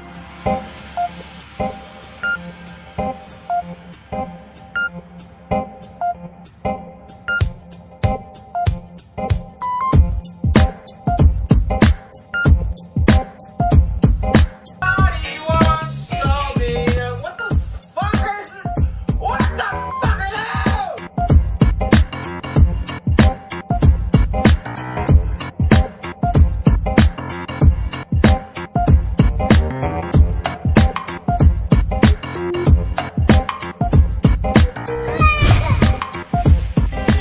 you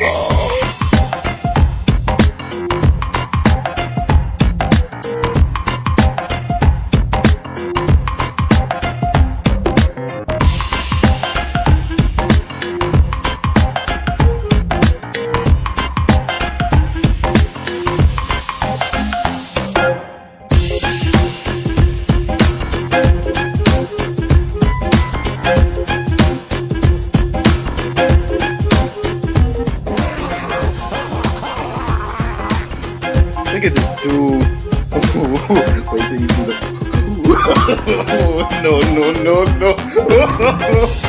no. Look at this dude. Wait till you see the. no, no, no, no.